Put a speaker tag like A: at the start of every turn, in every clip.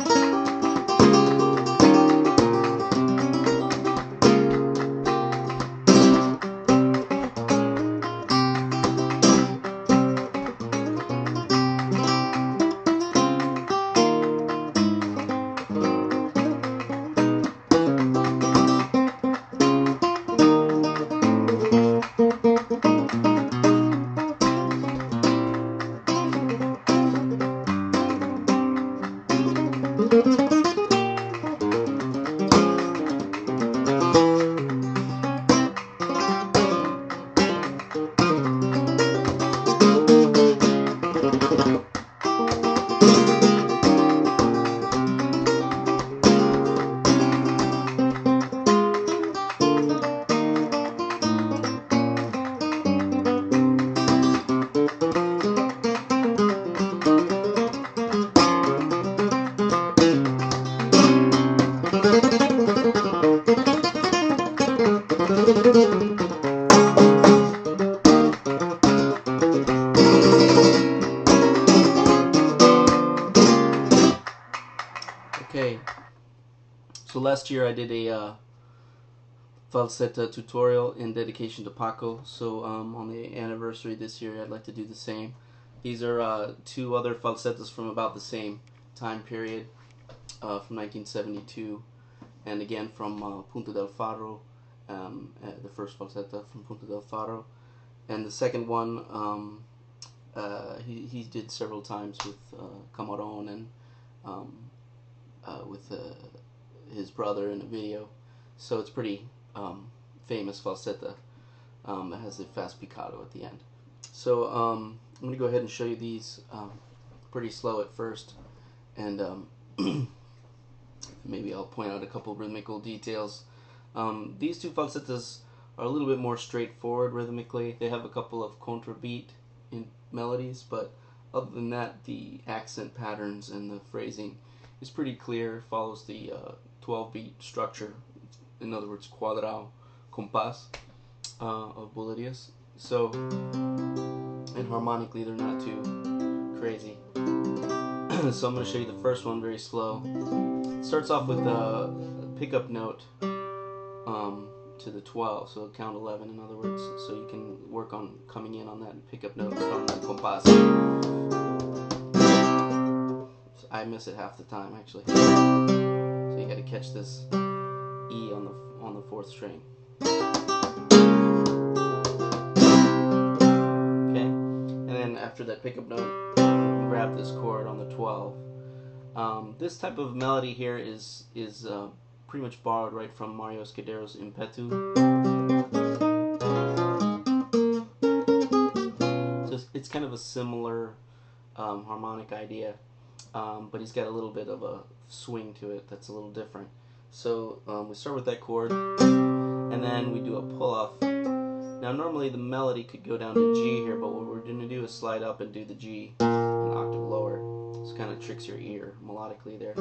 A: Okay, so last year I did a uh, falseta tutorial in dedication to Paco. So um, on the anniversary this year, I'd like to do the same. These are uh, two other falsetas from about the same time period, uh, from 1972, and again from uh, Punta del Faro. Um, uh, the first falseta from Punta del Faro, and the second one um, uh, he he did several times with uh, Camarón and. Um, with his brother in a video. So it's pretty um, famous falseta. Um, it has a fast picado at the end. So um, I'm going to go ahead and show you these um, pretty slow at first. And um, maybe I'll point out a couple rhythmical details. These two falsetas are a little bit more straightforward rhythmically. They have a couple of contrabeat in melodies, but other than that, the accent patterns and the phrasing is pretty clear, follows the uh, 12 beat structure, in other words, cuadrado, compás uh, of Bulerías. So, and harmonically, they're not too crazy. so, I'm going to show you the first one very slow. It starts off with a pickup note um, to the 12, so count 11 in other words, so you can work on coming in on that pickup note from the compás. I miss it half the time actually. You got to catch this E on the on the fourth string. Okay, and then after that pickup note, grab this chord on the 12. Um, this type of melody here is is uh, pretty much borrowed right from Mario Escudero's Impetu. So it's, it's kind of a similar um, harmonic idea um, but he's got a little bit of a swing to it that's a little different. So um, we start with that chord, and then we do a pull off. Now normally the melody could go down to G here, but what we're going to do is slide up and do the G an octave lower. This kind of tricks your ear melodically there.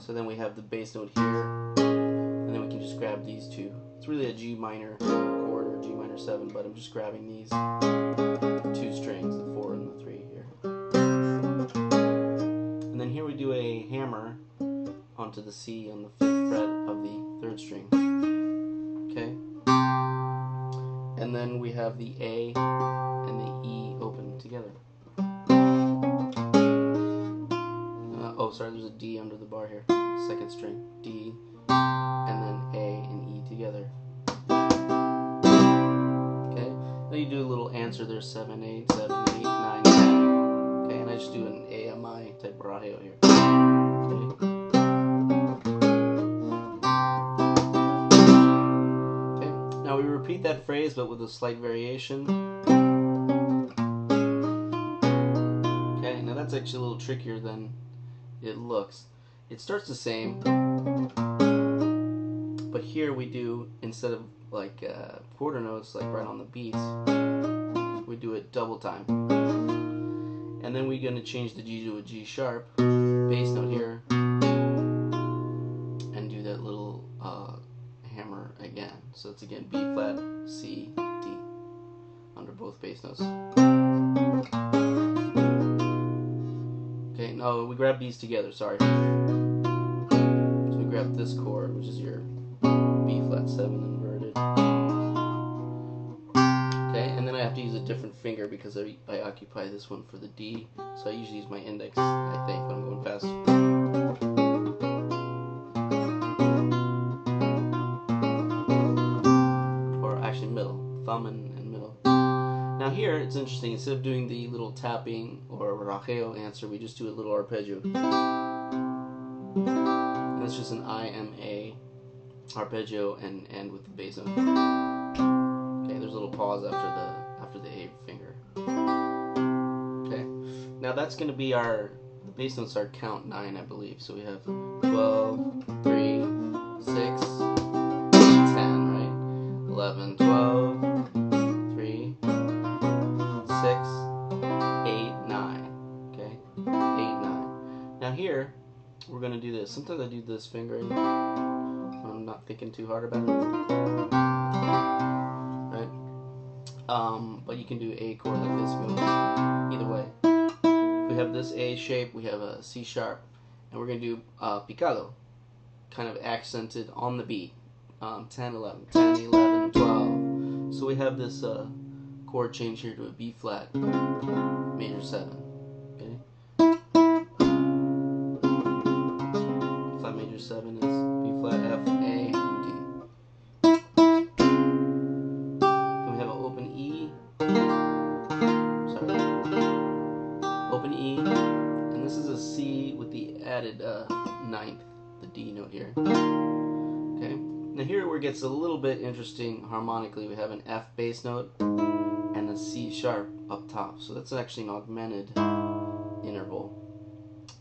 A: So then we have the bass note here, and then we can just grab these two. It's really a G minor chord or G minor 7, but I'm just grabbing these hammer onto the C on the fifth fret of the third string. Okay? And then we have the A and the E open together. Uh, oh, sorry, there's a D under the bar here. Second string. D, and then A and E together. Okay? Now you do a little answer there 7, 8, 7, 8, 9, 10. Okay, and I just do an AMI type radio here. Now we repeat that phrase but with a slight variation. Okay, now that's actually a little trickier than it looks. It starts the same, but here we do, instead of like uh, quarter notes, like right on the beats, we do it double time. And then we're going to change the G to a G sharp, bass note here, and do that little uh, hammer again. So it's again B flat, C, D, under both bass notes. Okay, no, we grab these together, sorry. So we grab this chord, which is your B flat 7 inverted. Use a different finger because I, I occupy this one for the D. So I usually use my index, I think, when I'm going fast. Or actually middle, thumb and, and middle. Now here, it's interesting, instead of doing the little tapping or rajeo answer, we just do a little arpeggio. And it's just an I-M-A arpeggio and end with the bass note. Okay, there's a little pause after the. Okay, now that's going to be our the bass notes are count nine, I believe. So we have 12, 3, 6, 10, right? 11, 12, 3, 6, 8, 9. Okay, 8, 9. Now here, we're going to do this. Sometimes I do this finger when I'm not thinking too hard about it. Um, but you can do a chord like this. Either way. We have this A shape, we have a C sharp, and we're going to do uh, picado, kind of accented on the beat. Um, 10, 11, 10, 11, 12. So we have this uh, chord change here to a B flat major 7. The D note here. Okay. Now here where it gets a little bit interesting harmonically, we have an F bass note and a C sharp up top. So that's actually an augmented interval.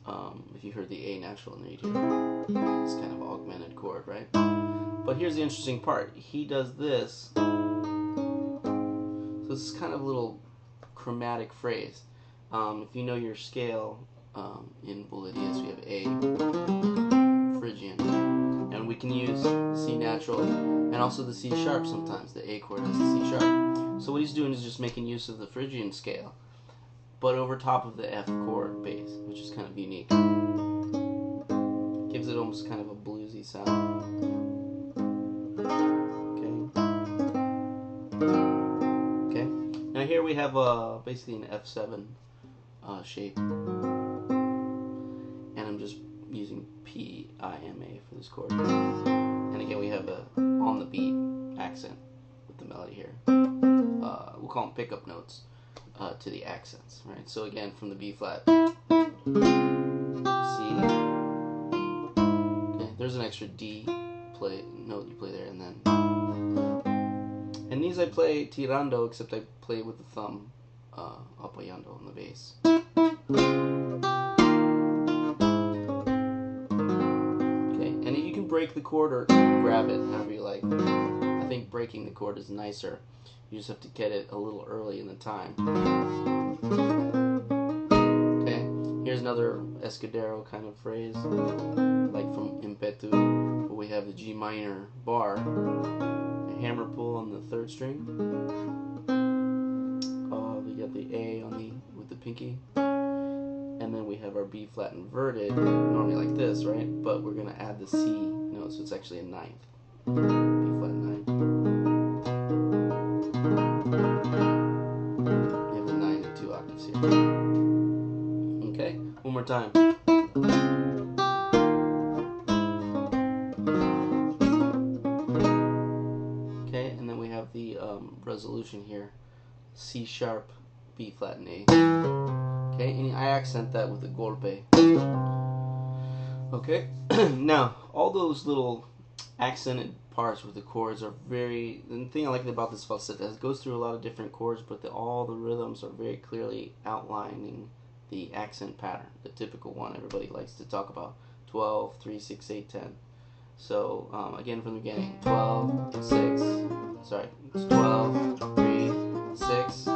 A: Um, if you heard the A natural and the here, it's kind of an augmented chord, right? But here's the interesting part. He does this. So this is kind of a little chromatic phrase. Um, if you know your scale um, in Bolidius, we have A, Phrygian, and we can use the C natural and also the C sharp sometimes. The A chord has the C sharp. So what he's doing is just making use of the Phrygian scale, but over top of the F chord bass, which is kind of unique. Gives it almost kind of a bluesy sound. Okay. Okay. Now here we have uh, basically an F7 uh, shape, and I'm just using P I M A for this chord. And again, we have a on the beat accent with the melody here. Uh, we'll call them pickup notes uh, to the accents, right? So again, from the B flat, C. Okay, there's an extra D play note you play there, and then. And these I play tirando, except I play with the thumb uh, apoyando on the bass. Break the chord or grab it however you like. I think breaking the chord is nicer. You just have to get it a little early in the time. Okay, here's another Escudero kind of phrase, like from Impetu, where we have the G minor bar, a hammer pull on the third string. Uh, we got the A on the with the pinky, and then we have our B flat inverted, normally like this, right? But we're gonna add the C note, so it's actually a ninth. B flat ninth. We have the nine and two octaves here. Okay, one more time. Okay, and then we have the um, resolution here. C sharp, B flat, and A. Okay, and I accent that with a golpe. Okay, now all those little accented parts with the chords are very. The thing I like about this falseta is it goes through a lot of different chords, but the, all the rhythms are very clearly outlining the accent pattern, the typical one everybody likes to talk about 12, 3, 6, 8, 10. So, um, again from the beginning 12, 6, sorry, it's 12, 3, 6,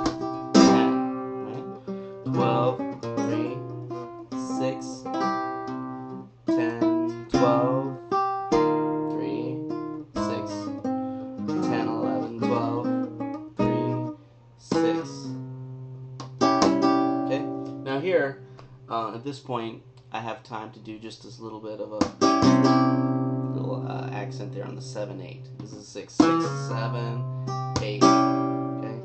A: at this point, I have time to do just this little bit of a little uh, accent there on the 7 8. This is 6, 6, 7, 8. Okay?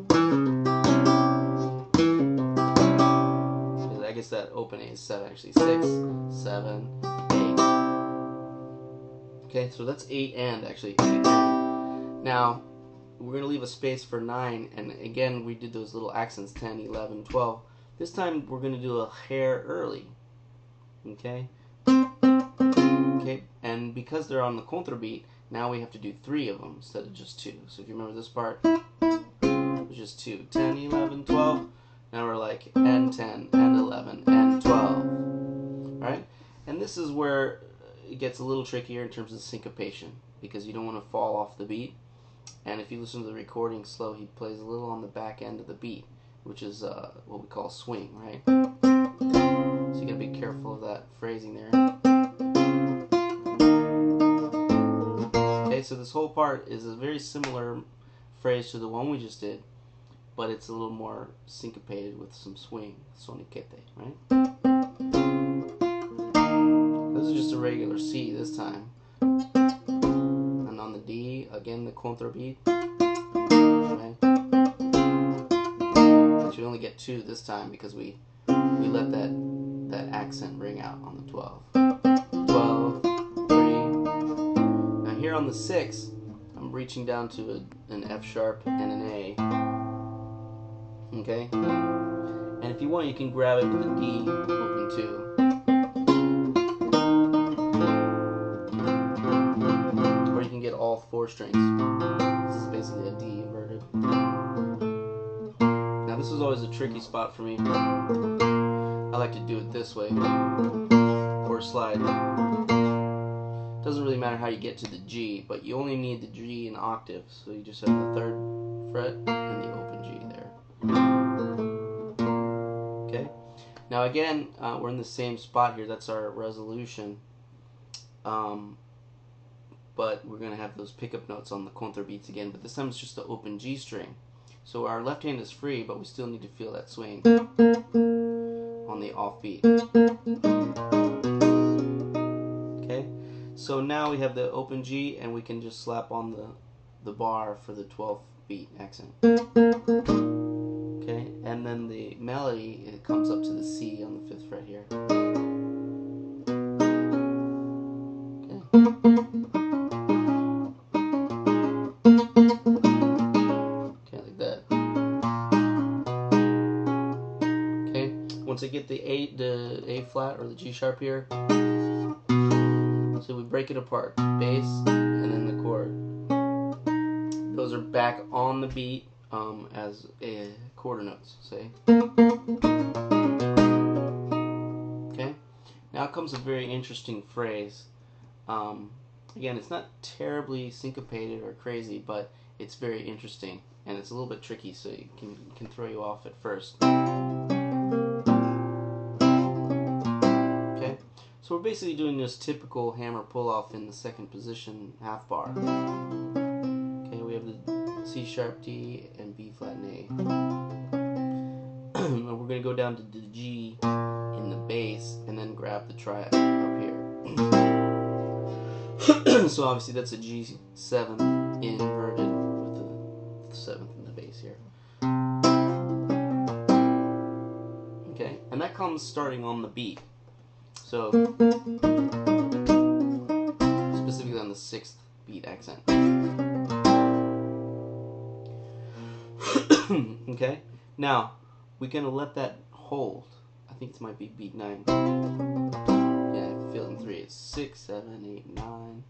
A: I guess that open A is 7 actually. 6, 7, 8. Okay, so that's 8 and actually 8 and. Now, we're going to leave a space for 9, and again, we did those little accents 10, 11, 12. This time, we're going to do a hair early. Okay? Okay, and because they're on the contrabeat, now we have to do three of them instead of just two. So if you remember this part, it was just two. 10, 11, 12. Now we're like and 10, and 11, and 12. Alright? And this is where it gets a little trickier in terms of syncopation because you don't want to fall off the beat. And if you listen to the recording slow, he plays a little on the back end of the beat, which is uh, what we call swing, right? So you gotta be careful of that phrasing there. Okay, so this whole part is a very similar phrase to the one we just did, but it's a little more syncopated with some swing, soniquete, right? This is just a regular C this time. And on the D, again the contrabeat. Okay. But you only get two this time because we we let that that accent ring out on the 12. 12, 3. Now here on the 6, I'm reaching down to a, an F sharp and an A. Okay? And if you want, you can grab it with a D open too. Or you can get all four strings. Tricky spot for me. I like to do it this way or slide. Doesn't really matter how you get to the G, but you only need the G in octave, So you just have the third fret and the open G there. Okay. Now again, uh, we're in the same spot here. That's our resolution. Um, but we're going to have those pickup notes on the contrabeats again. But this time it's just the open G string. So our left hand is free, but we still need to feel that swing on the offbeat. Okay, so now we have the open G and we can just slap on the, the bar for the 12th beat accent. Okay, and then the melody, it comes up to the C on the 5th fret here. Or the G sharp here, so we break it apart, bass and then the chord. Those are back on the beat um, as a quarter notes, say. Okay, now comes a very interesting phrase. Um, again, it's not terribly syncopated or crazy, but it's very interesting and it's a little bit tricky, so it can, can throw you off at first. So we're basically doing this typical hammer pull-off in the second position half bar. Okay, we have the C sharp D and B flat and A. and we're going to go down to the G in the bass and then grab the tri up here. so obviously that's a G7 inverted with the 7th in the bass here. Okay, and that comes starting on the beat. So, specifically on the sixth beat accent. okay, now we're gonna let that hold. I think this might be beat nine. Yeah, feeling three. It's six, seven, eight, nine.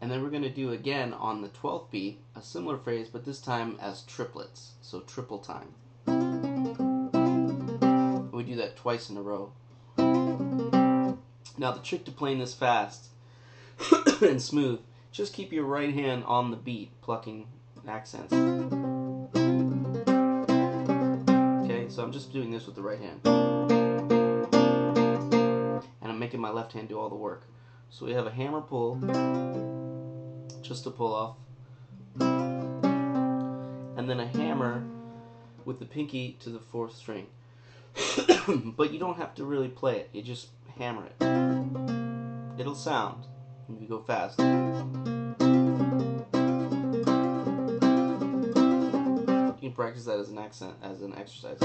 A: And then we're to do again on the 12th beat a similar phrase, but this time as triplets, so triple time. We do that twice in a row. Now the trick to playing this fast and smooth, just keep your right hand on the beat, plucking accents. Okay, so I'm just doing this with the right hand. And I'm making my left hand do all the work. So we have a hammer pull, just to pull off. And then a hammer with the pinky to the fourth string. but you don't have to really play it. You just hammer it. It'll sound if you go fast. You can practice that as an accent, as an exercise.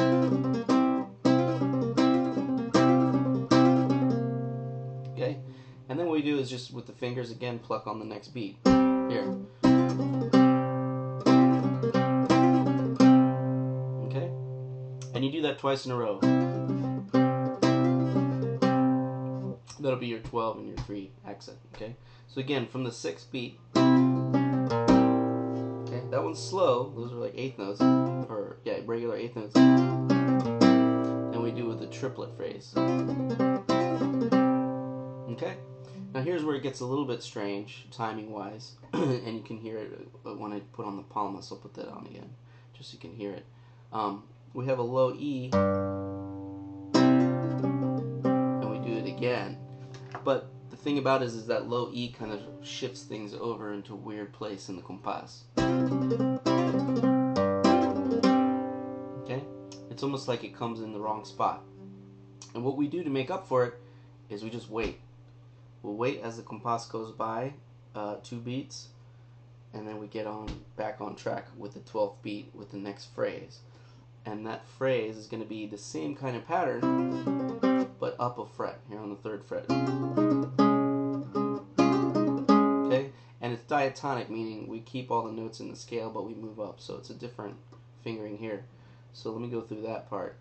A: Okay, and then what we do is just with the fingers again pluck on the next beat. Here. Okay, and you do that twice in a row. That'll be your 12 and your 3 accent, okay? So again, from the 6th beat, okay, that one's slow, those are like eighth notes, or yeah, regular eighth notes, and we do with the triplet phrase. Okay? Now here's where it gets a little bit strange, timing-wise, and you can hear it uh, when I put on the palmas, I'll put that on again, just so you can hear it. Um, we have a low E, and we do it again. But the thing about it is, is that low E kind of shifts things over into a weird place in the compas. Okay? It's almost like it comes in the wrong spot. And what we do to make up for it is we just wait. We'll wait as the compas goes by, uh, two beats, and then we get on back on track with the 12th beat with the next phrase. And that phrase is going to be the same kind of pattern but up a fret here on the third fret. Okay, and it's diatonic, meaning we keep all the notes in the scale, but we move up, so it's a different fingering here. So let me go through that part.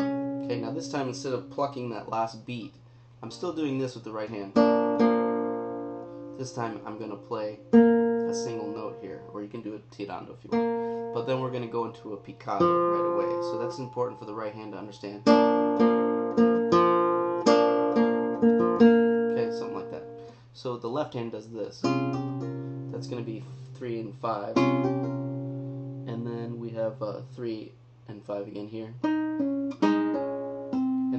A: Okay, now this time instead of plucking that last beat, I'm still doing this with the right hand. This time I'm going to play a single note here, or you can do a tirando if you want. But then we're going to go into a picado right away. So that's important for the right hand to understand. Okay, something like that. So the left hand does this. That's going to be 3 and 5. And then we have uh, 3 and 5 again here. And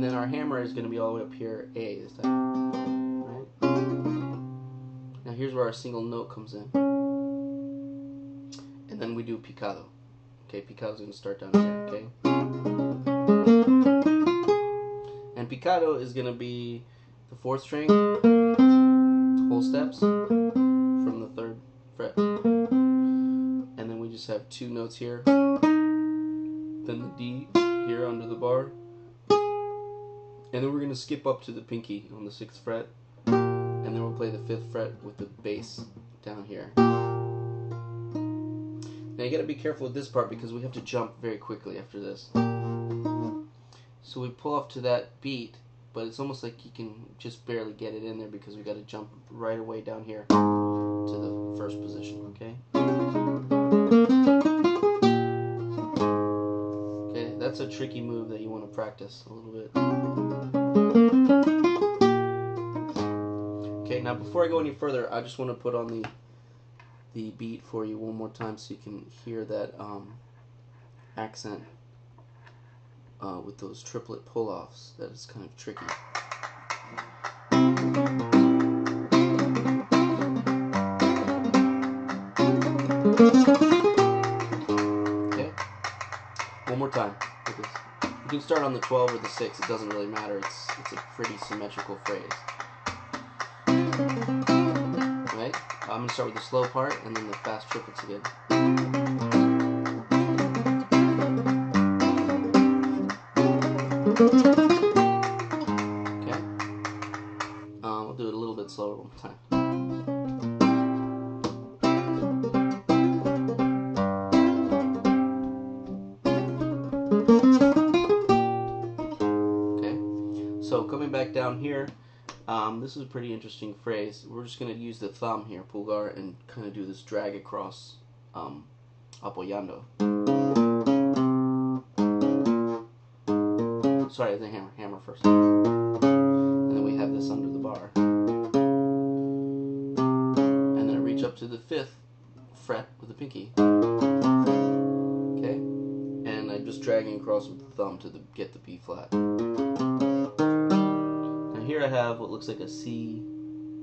A: then our hammer is going to be all the way up here, A this time. Right? Now here's where our single note comes in And then we do picado. Okay, going to start down here, okay? And picado is going to be the fourth string, whole steps from the third fret. And then we just have two notes here, then the D here under the bar. And then we're going to skip up to the pinky on the sixth fret. And then we'll play the fifth fret with the bass down here. Now you gotta be careful with this part because we have to jump very quickly after this. So we pull off to that beat, but it's almost like you can just barely get it in there because we gotta jump right away down here to the first position, okay? Okay, that's a tricky move that you want to practice a little bit. Okay, now before I go any further, I just want to put on the the beat for you one more time so you can hear that um, accent uh, with those triplet pull-offs that is kind of tricky. Okay, one more time. You can start on the 12 or the 6, it doesn't really matter, it's, it's a pretty symmetrical phrase. I'm going to start with the slow part and then the fast triplets again. Okay. Um, we'll do it a little bit slower one more time. Okay. So coming back down here, um, this is a pretty interesting phrase. We're just going to use the thumb here, pulgar, and kind of do this drag across um, apoyando. Sorry, the hammer, hammer first. And then we have this under the bar. And then I reach up to the fifth fret with the pinky. Okay? And I'm just dragging across with the thumb to the, get the B flat here I have what looks like a C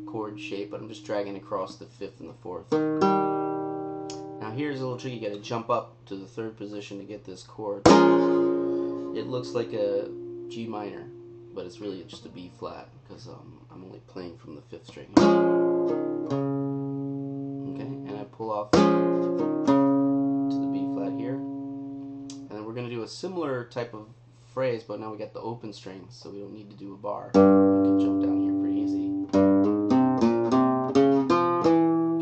A: chord shape, but I'm just dragging across the fifth and the fourth. Now here's a little trick. You got to jump up to the third position to get this chord. It looks like a G minor, but it's really just a B flat because um, I'm only playing from the fifth string. Okay, and I pull off to the B flat here. And then we're to do a similar type of phrase, but now we got the open strings, so we don't need to do a bar. We can jump down here pretty easy.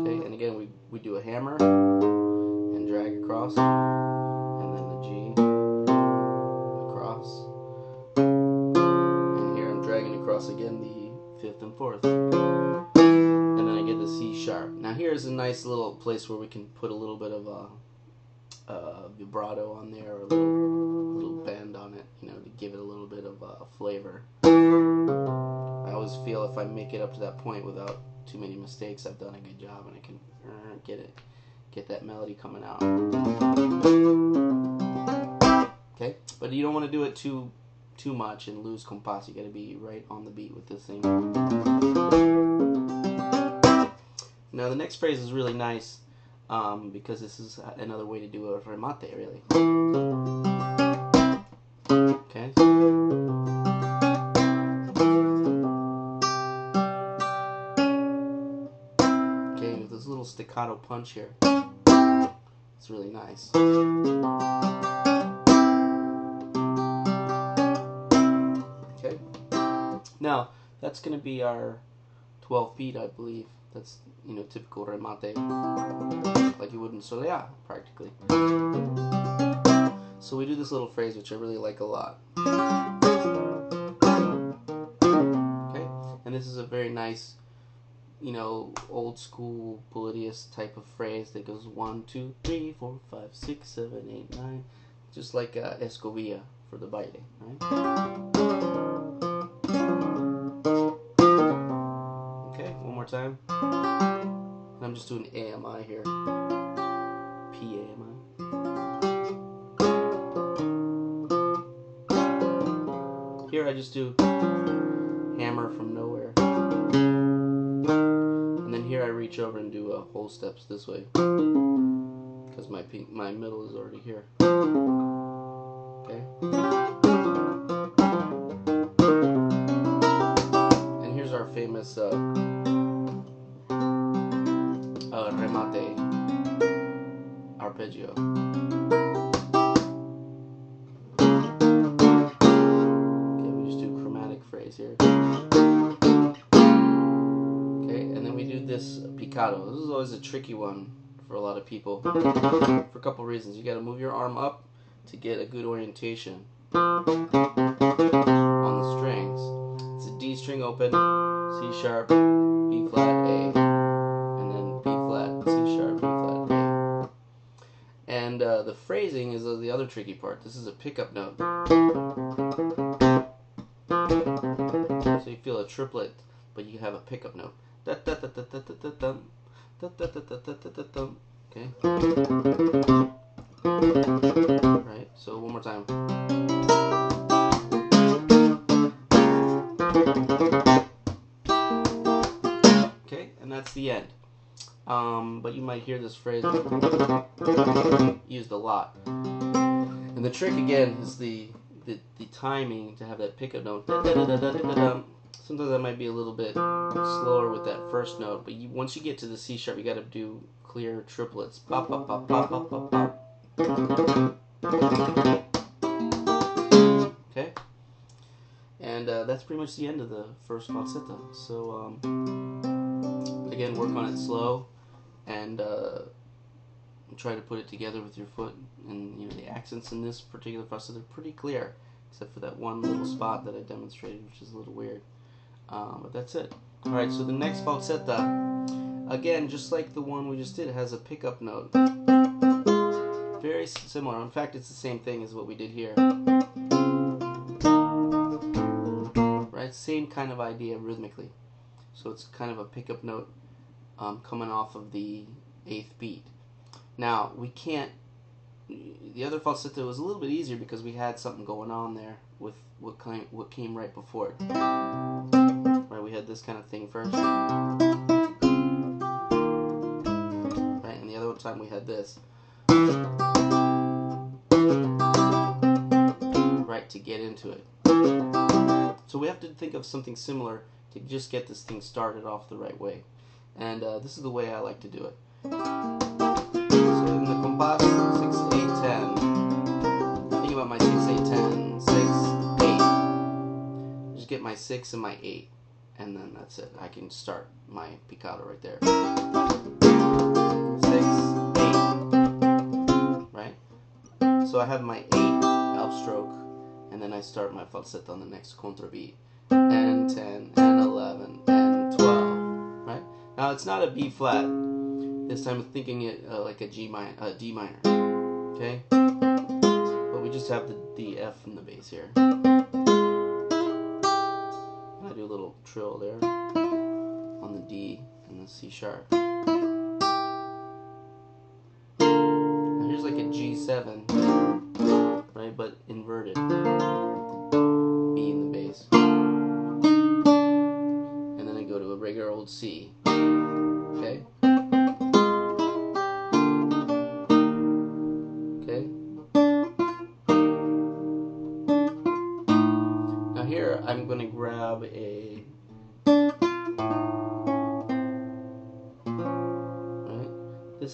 A: Okay, and again we, we do a hammer and drag across, and then the G across, and here I'm dragging across again the fifth and fourth, and then I get the C sharp. Now here's a nice little place where we can put a little bit of a, a vibrato on there, or a little little bend on it, you know, to give it a little bit of uh, flavor. I always feel if I make it up to that point without too many mistakes, I've done a good job, and I can uh, get it, get that melody coming out. Okay, but you don't want to do it too too much and lose compás. You got to be right on the beat with this thing. Now the next phrase is really nice um, because this is another way to do a remate, really. Okay. Okay, this little staccato punch here. It's really nice. Okay. Now, that's going to be our 12 beat, I believe. That's, you know, typical remate. Like you would in Soleá, practically. So we do this little phrase, which I really like a lot. Okay? And this is a very nice, you know, old school Politeus type of phrase that goes one, two, three, four, five, six, seven, eight, nine. Just like uh, Escobilla for the baile, right? Okay, one more time. And I'm just doing AMI here. PAMI. I just do hammer from nowhere. And then here I reach over and do a whole steps this way. Because my pink, my middle is already here. Okay. And here's our famous uh, uh, remate arpeggio. Here. Okay, and then we do this picado. This is always a tricky one for a lot of people for a couple reasons. You got to move your arm up to get a good orientation on the strings. It's a D string open, C sharp, B flat, A, and then B flat, C sharp, B flat, A. And uh, the phrasing is the other tricky part. This is a pickup note. Triplet, but you have a pickup note. Okay. Right. So one more time. Okay, and that's the end. Um, but you might hear this phrase used a lot. And the trick again is the the, the timing to have that pickup note. Sometimes I might be a little bit slower with that first note, but you, once you get to the C sharp, you got to do clear triplets. Bop, bop, bop, bop, bop, bop, bop. Okay, and uh, that's pretty much the end of the first falseta. So um, again, work on it slow, and uh, try to put it together with your foot. And you know the accents in this particular falseta are pretty clear, except for that one little spot that I demonstrated, which is a little weird. Um, but that's it. All right, so the next falseta, again, just like the one we just did, has a pickup note. Very similar. In fact, it's the same thing as what we did here. Right, same kind of idea rhythmically. So it's kind of a pickup note um, coming off of the eighth beat. Now we can't. The other falseta was a little bit easier because we had something going on there with what came what came right before it. We had this kind of thing first. Right, and the other time we had this. Right, to get into it. So we have to think of something similar to just get this thing started off the right way. And uh, this is the way I like to do it. So in the compás 6, 8, 10, think about my 6, 8, 10, 6, 8. Just get my 6 and my 8. And then that's it. I can start my picado right there. 6, 8. Right? So I have my 8 upstroke, and then I start my falseta on the next contra beat, And 10, and 11, and 12. Right? Now it's not a B flat. This time I'm thinking it uh, like a G minor, uh, D minor. Okay? But we just have the, the F in the bass here. I do a little trill there on the D and the C sharp. Now here's like a G7, right? But inverted. B in the bass. And then I go to a regular old C.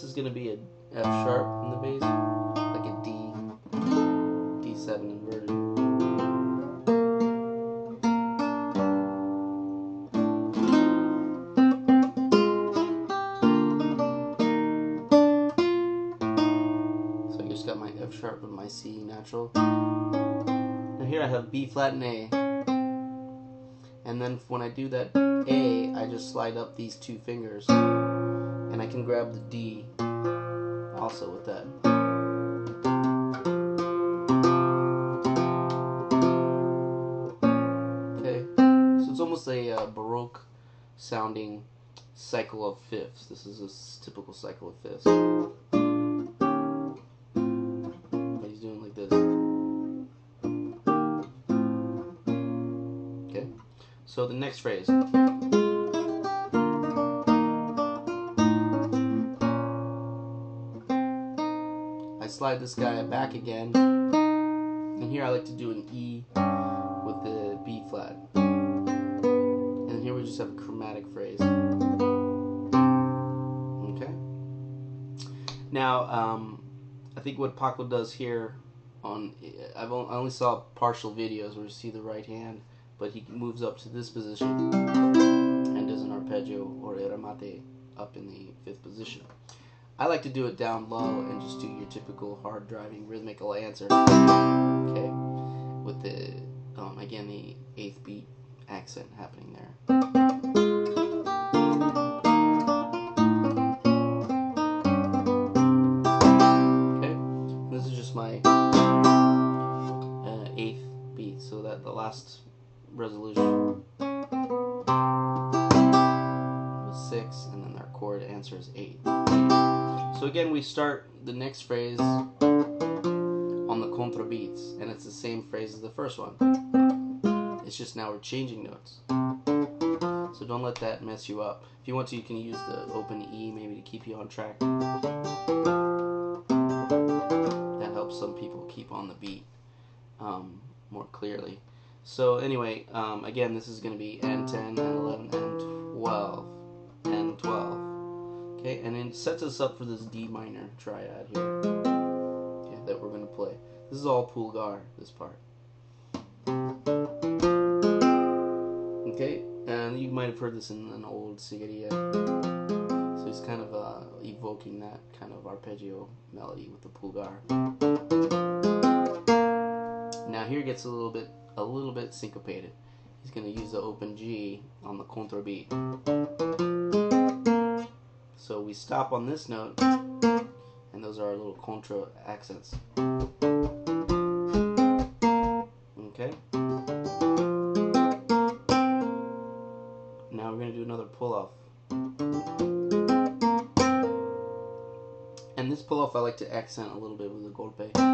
A: This is going to be a F sharp in the bass, like a D, D7 inverted. So I just got my F sharp and my C natural. And here I have B flat and A. And then when I do that A, I just slide up these two fingers. And I can grab the D also with that. Okay, so it's almost a uh, Baroque sounding cycle of fifths. This is a typical cycle of fifths. He's doing like this. Okay, so the next phrase. This guy back again, and here I like to do an E with the B flat. And here we just have a chromatic phrase. Okay. Now, um, I think what Paco does here on I've only, I only saw partial videos where you see the right hand, but he moves up to this position and does an arpeggio or a remate up in the fifth position. I like to do it down low and just do your typical hard driving rhythmical answer. Okay, with the um, again the eighth beat accent happening there. Okay, again, we start the next phrase on the contra beats, and it's the same phrase as the first one. It's just now we're changing notes. So don't let that mess you up. If you want to, you can use the open E maybe to keep you on track. That helps some people keep on the beat um, more clearly. So anyway, um, again, this is going to be N10, N11, N12, N12. Okay, and it sets us up for this D minor triad here. Okay, that we're going to play. This is all pulgar, this part. Okay, and you might have heard this in an old Sigiriya. So he's kind of uh, evoking that kind of arpeggio melody with the pulgar. Now here it gets a little bit a little bit syncopated. He's going to use the open G on the contra beat. So we stop on this note, and those are our little contra accents. Okay. Now we're going to do another pull off. And this pull off I like to accent a little bit with a golpe.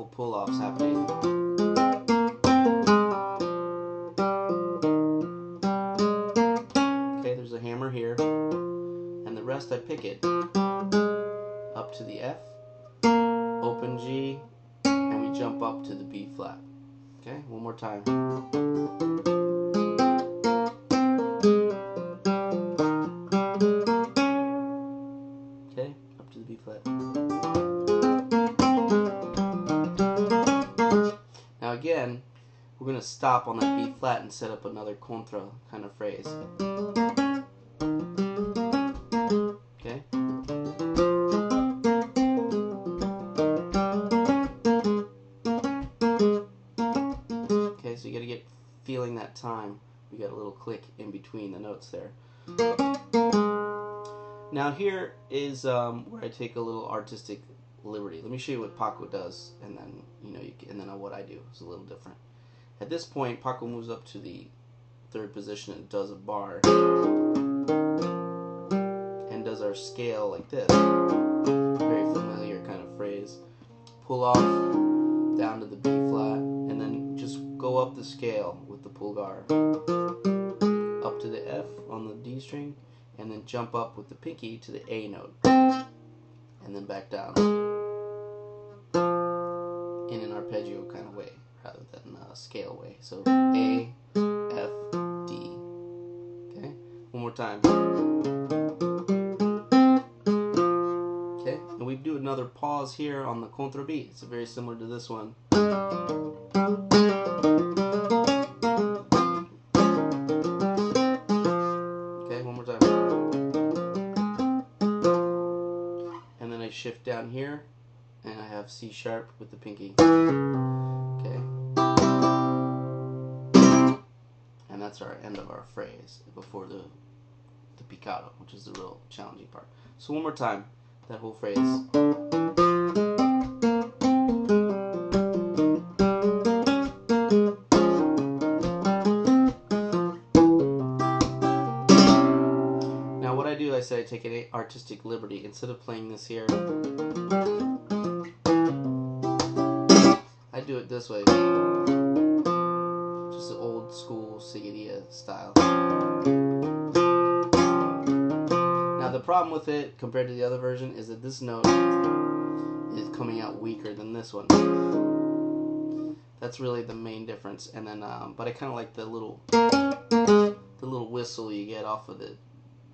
A: Couple pull-offs happening. Okay, there's a hammer here, and the rest I pick it up to the F, open G, and we jump up to the B flat. Okay, one more time. To stop on that B flat and set up another contra kind of phrase. Okay? Okay, so you got to get feeling that time. We got a little click in between the notes there. Now here is um, where I take a little artistic liberty. Let me show you what Paco does, and then you know, you can, and then what I do is a little different. At this point, Paco moves up to the third position and does a bar, and does our scale like this. Very familiar kind of phrase. Pull off down to the B flat, and then just go up the scale with the pulgar up to the F on the D string and then jump up with the pinky to the A note, and then back down. In an arpeggio kind of way rather than a scale way. So A, F, D. Okay, one more time. Okay, and we do another pause here on the contra beat. It's very similar to this one. Okay, one more time. And then I shift down here and I have C sharp with the pinky. That's our end of our phrase before the the picado, which is the real challenging part. So one more time, that whole phrase. Now what I do, I say I take an artistic liberty. Instead of playing this here, I do it this way. Just an old school Sigadia style. Now the problem with it, compared to the other version, is that this note is coming out weaker than this one. That's really the main difference. And then, um, but I kind of like the little, the little whistle you get off of the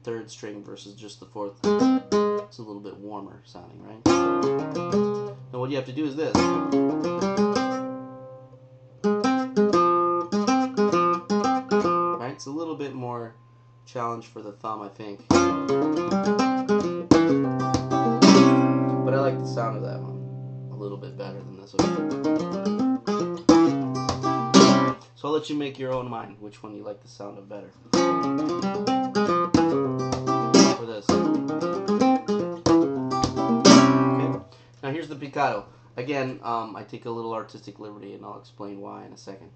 A: third string versus just the fourth. It's a little bit warmer sounding, right? Now what you have to do is this. Challenge for the thumb, I think. But I like the sound of that one a little bit better than this one. So I'll let you make your own mind which one you like the sound of better. For this. Okay. Now here's the picado. Again, um, I take a little artistic liberty and I'll explain why in a second.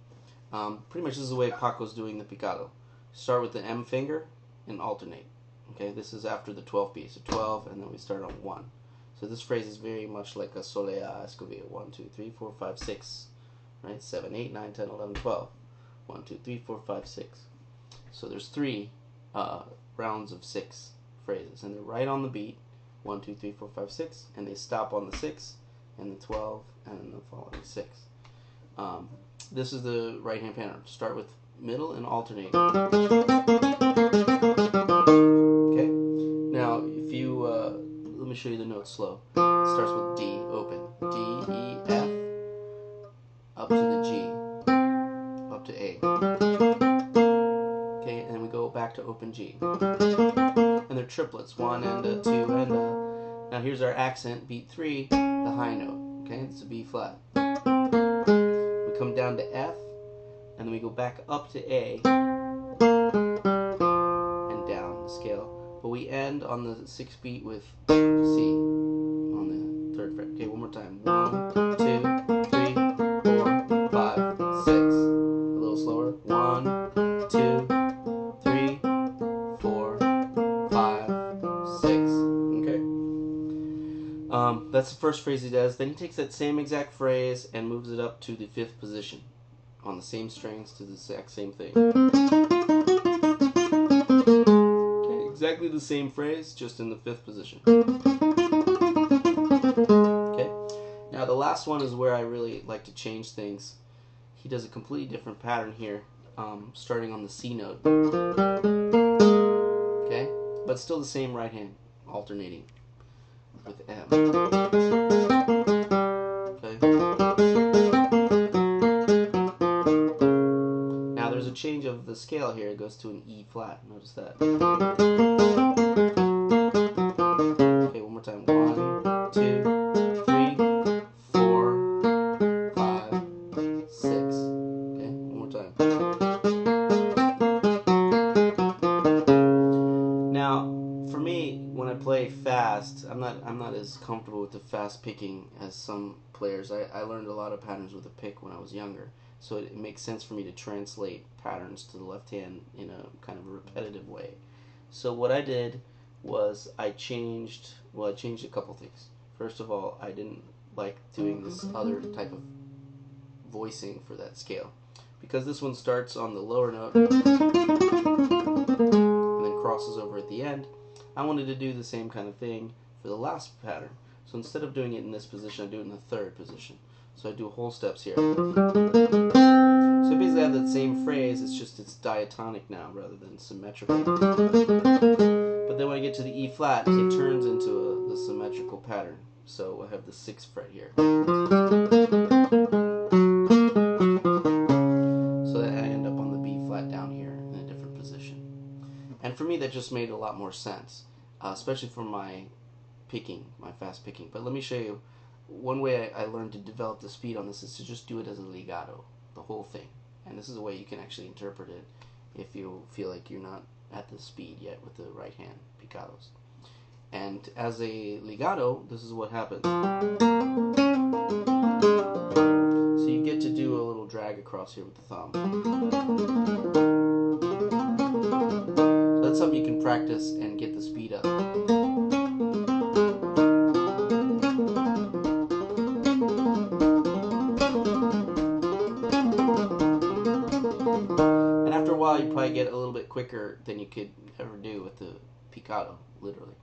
A: Um, pretty much this is the way Paco's doing the picado. Start with the M finger and alternate. Okay, this is after the 12 beat. So 12 and then we start on 1. So this phrase is very much like a solea escobilla. 1, 2, 3, 4, 5, 6. Right? 7, 8, 9, 10, 11, 12. 1, 2, 3, 4, 5, 6. So there's three uh, rounds of six phrases. And they're right on the beat. 1, 2, 3, 4, 5, 6. And they stop on the 6 and the 12 and the following 6. Um, this is the right hand pattern. Start with middle and alternate. Okay. Now, if you uh, let me show you the notes slow. It starts with D, open. D, E, F, up to the G, up to A. Okay, and then we go back to open G. And they're triplets, one and a two and a. Now here's our accent, beat three, the high note. Okay, it's a B flat. We come down to F, and then we go back up to A, and down the scale. But we end on the sixth beat with C on the third fret. Okay, one more time. One, two, three, four, five, six. A little slower. One, two, three, four, five, six. Okay. Um, that's that's the first phrase he does. Then he takes that same exact phrase and moves it up to the fifth position on the same strings to the exact same thing. Okay, exactly the same phrase, just in the fifth position. Okay, now the last one is where I really like to change things. He does a completely different pattern here, um, starting on the C note. Okay, but still the same right hand, alternating with M. a change of the scale here. It goes to an E flat. Notice that. Okay, one more time. One, two, three, four, five, six. Okay, one more time. Now, for me, when I play fast, I'm not I'm not as comfortable with the fast picking as some players. I, I learned a lot of patterns with a pick when I was younger, so it, it makes sense for me to translate patterns to the left hand in a kind of a repetitive way. So what I did was I changed well I changed a couple things. First of all, I didn't like doing this other type of voicing for that scale because this one starts on the lower note and then crosses over at the end. I wanted to do the same kind of thing for the last pattern. So instead of doing it in this position, I do it in the third position. So I do whole steps here. So basically I have that same phrase, it's just it's diatonic now rather than symmetrical. But then when I get to the E flat, it turns into a, the symmetrical pattern. So I have the sixth fret here. So I end up on the B flat down here in a different position. And for me, that just made a lot more sense, uh, especially for my picking, my fast picking. But let me show you one way I, learned to develop the speed on this is to just do it as a legato, the whole thing. And this is a way you can actually interpret it if you feel like you're not at the speed yet with the right hand picados. And as a legato, this is what happens. So you get to do a little drag across here with the thumb. So that's something you can practice and get the speed up. Quicker than you could ever do with the picado, literally.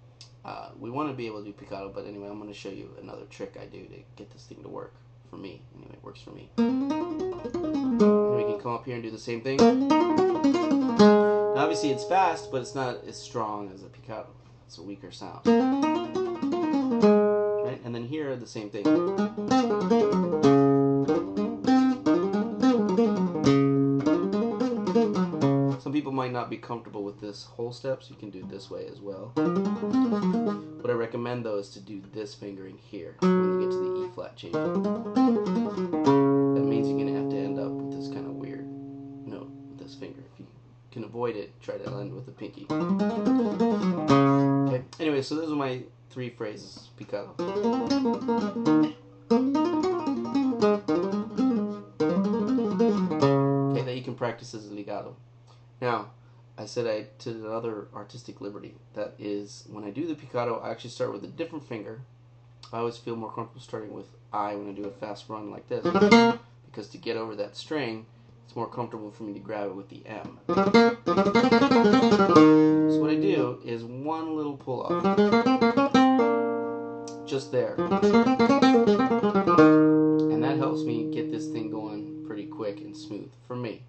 A: Uh, we want to be able to do picado, but anyway, I'm going to show you another trick I do to get this thing to work for me. Anyway, it works for me. And we can come up here and do the same thing. Now, obviously, it's fast, but it's not as strong as a picado. It's a weaker sound. Right? And then here, the same thing. Not be comfortable with this whole step, so you can do it this way as well. What I recommend though is to do this fingering here when you get to the E flat change. That means you're to have to end up with this kind of weird note with this finger. If you can avoid it, try to end with the pinky. Okay. Anyway, so those are my three phrases. Picado. Okay, that you can practice as a legato. Now, I said I took another artistic liberty. That is, when I do the picado, I actually start with a different finger. I always feel more comfortable starting with I when I do a fast run like this. Because to get over that string, it's more comfortable for me to grab it with the M. So what I do is one little pull off. Just there. And that helps me get this thing going pretty quick and smooth for me.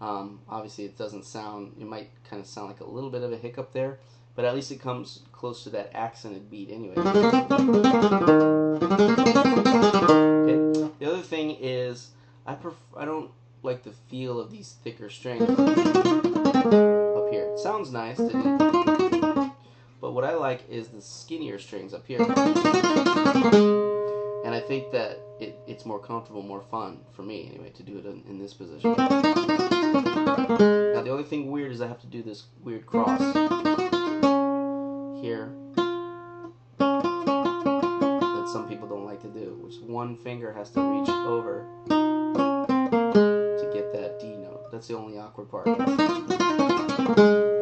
A: Um, obviously, it doesn't sound, it might kind of sound like a little bit of a hiccup there, but at least it comes close to that accented beat anyway. Okay. The other thing is, I pref- I don't like the feel of these thicker strings up here. It sounds nice, but what I like is the skinnier strings up here. And I think that it, it's more comfortable, more fun for me anyway to do it in, in this position. Now the only thing weird is I have to do this weird cross here that some people don't like to do, which one finger has to reach over to get that D note. That's the only awkward part. But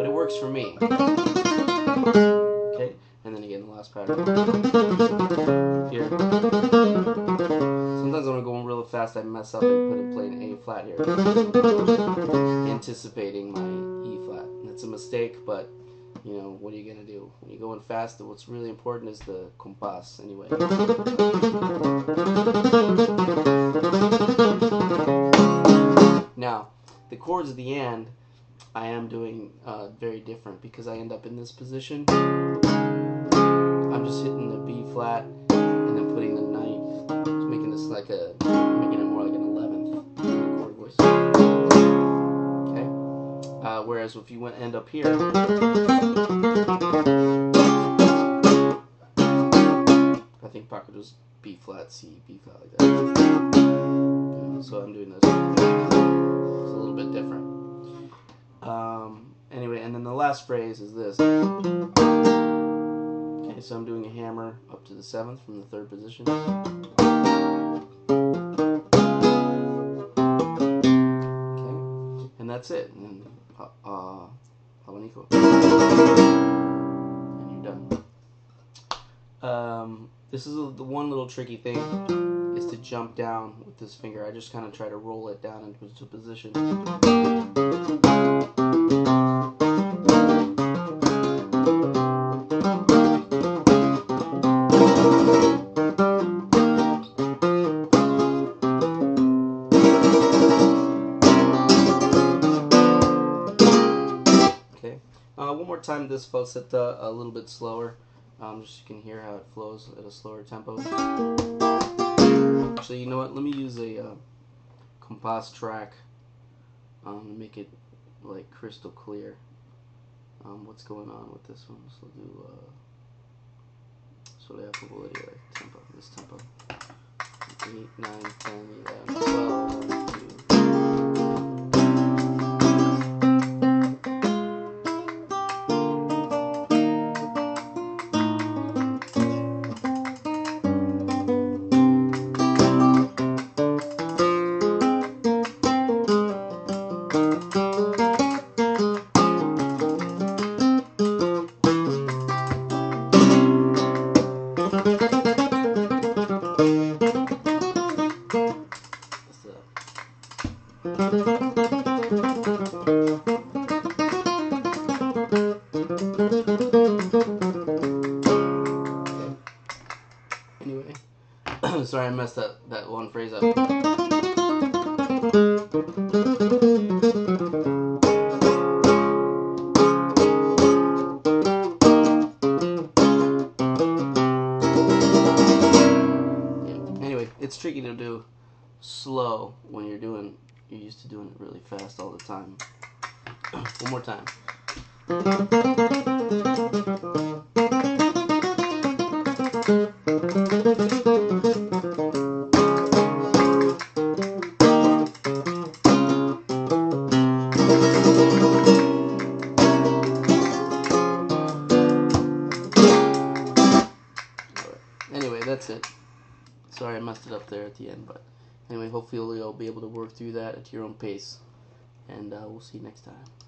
A: it works for me. Okay, and then again, the last pattern. Here. I mess up and put in playing A flat here. Anticipating my E flat. That's a mistake, but you know, what are you gonna do? When you're going fast, what's really important is the compás, anyway. Now, the chords at the end, I am doing uh, very different because I end up in this position. I'm just hitting the B flat and then putting the ninth, making this like a, voice. Okay. Uh, whereas if you end up here, I think Paco does B flat, C, B flat like that. So I'm doing this. It's a little bit different. Um, anyway, and then the last phrase is this. Okay, so I'm doing a hammer up to the seventh from the third position. And that's it. And then, uh, uh. And you're done. Um, this is a, the one little tricky thing is to jump down with this finger. I just kind of try to roll it down into position. This falseta a little bit slower. Um, just so you can hear how it flows at a slower tempo. Actually, you know what? Let me use a uh, compás track um, to make it like crystal clear. Um, what's going on with this one? So we'll do uh, solea por buleria like tempo. This tempo. 8, 9, 10, 11, 12, That's pace. And uh, we'll see you next time.